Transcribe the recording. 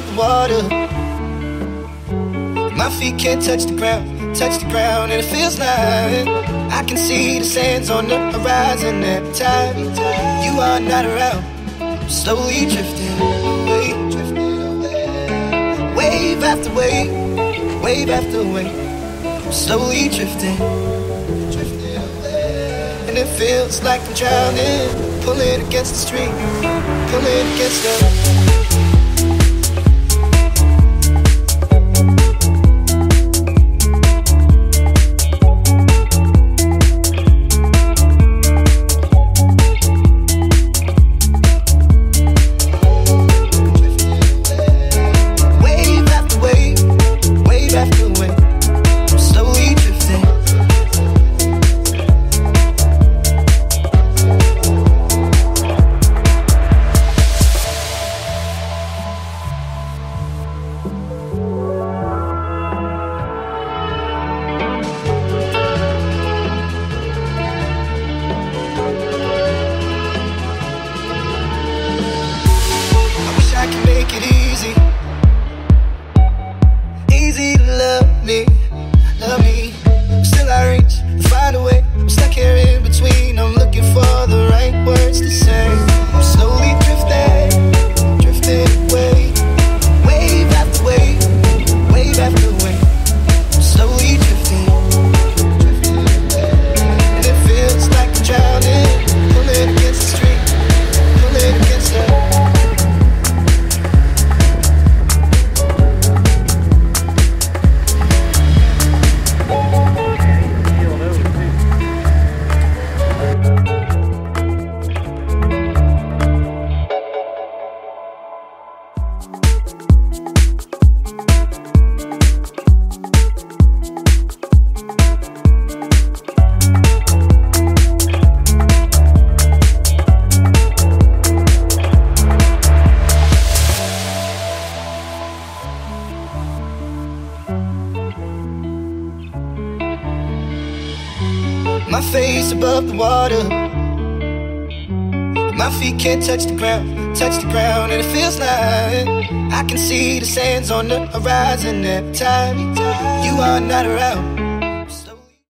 the water. My feet can't touch the ground, touch the ground, and it feels like I can see the sands on the horizon every time you are not around. I'm slowly drifting away. Wave after wave, wave after wave. I'm slowly drifting. And it feels like I'm drowning, pulling against the stream, pulling against the. Above the water. My feet can't touch the ground, touch the ground, and it feels like I can see the sands on the horizon every time you are not around.